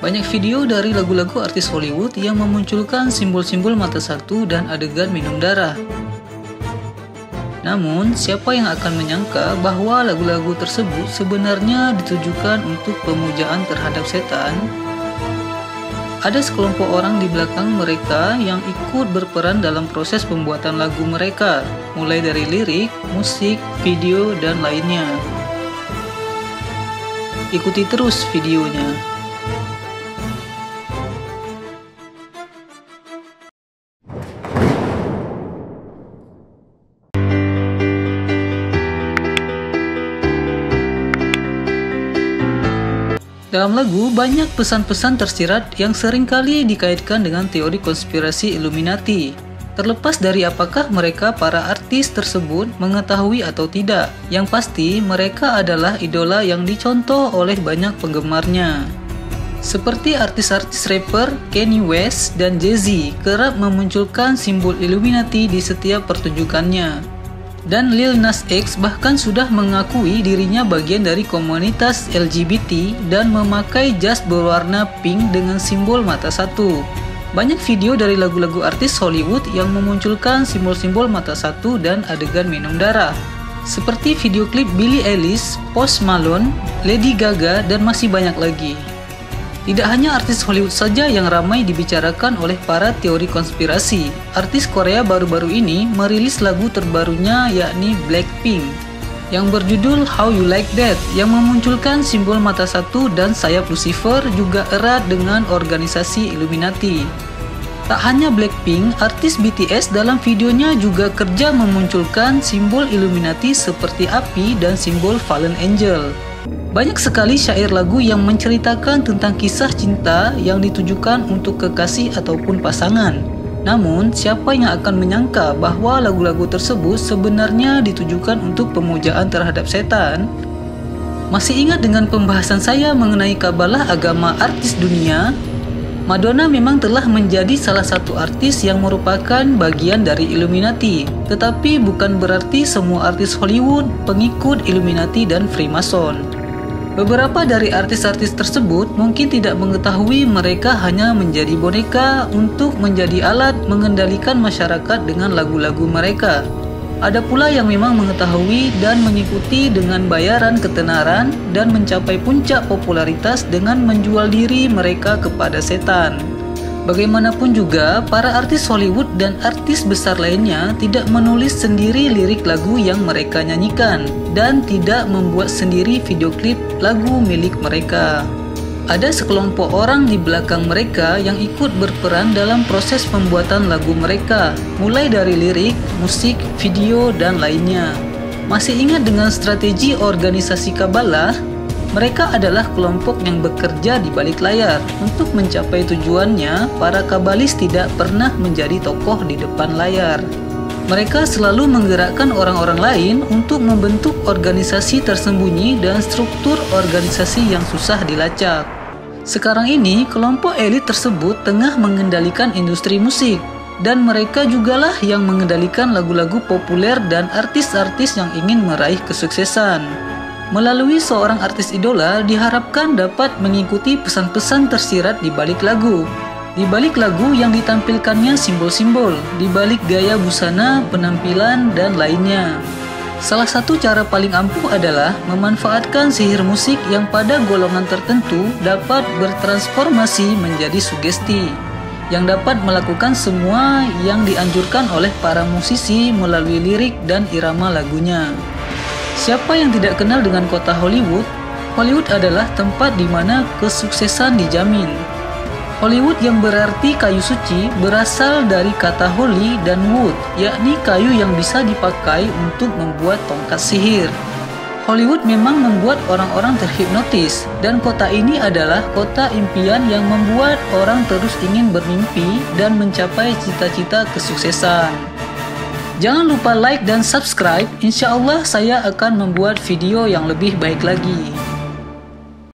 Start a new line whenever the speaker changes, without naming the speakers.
Banyak video dari lagu-lagu artis Hollywood yang memunculkan simbol-simbol mata satu dan adegan minum darah. Namun, siapa yang akan menyangka bahwa lagu-lagu tersebut sebenarnya ditujukan untuk pemujaan terhadap setan? Ada sekelompok orang di belakang mereka yang ikut berperan dalam proses pembuatan lagu mereka, mulai dari lirik, musik, video, dan lainnya. Ikuti terus videonya. Dalam lagu, banyak pesan-pesan tersirat yang sering kali dikaitkan dengan teori konspirasi Illuminati. Terlepas dari apakah mereka para artis tersebut mengetahui atau tidak, yang pasti mereka adalah idola yang dicontoh oleh banyak penggemarnya. Seperti artis-artis rapper Kanye West dan Jay-Z kerap memunculkan simbol Illuminati di setiap pertunjukannya. Dan Lil Nas X bahkan sudah mengakui dirinya bagian dari komunitas LGBT dan memakai jas berwarna pink dengan simbol mata satu. Banyak video dari lagu-lagu artis Hollywood yang memunculkan simbol-simbol mata satu dan adegan minum darah. Seperti video klip Billie Eilish, Post Malone, Lady Gaga, dan masih banyak lagi. Tidak hanya artis Hollywood saja yang ramai dibicarakan oleh para teori konspirasi. Artis Korea baru-baru ini merilis lagu terbarunya yakni Blackpink yang berjudul How You Like That yang memunculkan simbol mata satu dan sayap Lucifer juga erat dengan organisasi Illuminati. Tak hanya Blackpink, artis BTS dalam videonya juga kerja memunculkan simbol Illuminati seperti api dan simbol Fallen Angel. Banyak sekali syair lagu yang menceritakan tentang kisah cinta yang ditujukan untuk kekasih ataupun pasangan. Namun, siapa yang akan menyangka bahwa lagu-lagu tersebut sebenarnya ditujukan untuk pemujaan terhadap setan? Masih ingat dengan pembahasan saya mengenai kabalah agama artis dunia? Madonna memang telah menjadi salah satu artis yang merupakan bagian dari Illuminati, tetapi bukan berarti semua artis Hollywood pengikut Illuminati dan Freemason. Beberapa dari artis-artis tersebut mungkin tidak mengetahui mereka hanya menjadi boneka untuk menjadi alat mengendalikan masyarakat dengan lagu-lagu mereka. Ada pula yang memang mengetahui dan mengikuti dengan bayaran ketenaran dan mencapai puncak popularitas dengan menjual diri mereka kepada setan. Bagaimanapun juga, para artis Hollywood dan artis besar lainnya tidak menulis sendiri lirik lagu yang mereka nyanyikan dan tidak membuat sendiri video klip lagu milik mereka. Ada sekelompok orang di belakang mereka yang ikut berperan dalam proses pembuatan lagu mereka, mulai dari lirik, musik, video, dan lainnya. Masih ingat dengan strategi organisasi Kabbalah mereka adalah kelompok yang bekerja di balik layar. Untuk mencapai tujuannya, para kabalis tidak pernah menjadi tokoh di depan layar. Mereka selalu menggerakkan orang-orang lain untuk membentuk organisasi tersembunyi dan struktur organisasi yang susah dilacak. Sekarang ini, kelompok elit tersebut tengah mengendalikan industri musik, dan mereka jugalah yang mengendalikan lagu-lagu populer dan artis-artis yang ingin meraih kesuksesan. Melalui seorang artis idola diharapkan dapat mengikuti pesan-pesan tersirat di balik lagu. Di balik lagu yang ditampilkannya simbol-simbol, di balik gaya busana, penampilan, dan lainnya. Salah satu cara paling ampuh adalah memanfaatkan sihir musik yang pada golongan tertentu dapat bertransformasi menjadi sugesti yang dapat melakukan semua yang dianjurkan oleh para musisi melalui lirik dan irama lagunya. Siapa yang tidak kenal dengan kota Hollywood? Hollywood adalah tempat di mana kesuksesan dijamin. Hollywood yang berarti kayu suci berasal dari kata holy dan wood, yakni kayu yang bisa dipakai untuk membuat tongkat sihir. Hollywood memang membuat orang-orang terhipnotis, dan kota ini adalah kota impian yang membuat orang terus ingin bermimpi dan mencapai cita-cita kesuksesan. Jangan lupa like dan subscribe, insya Allah saya akan membuat video yang lebih baik lagi.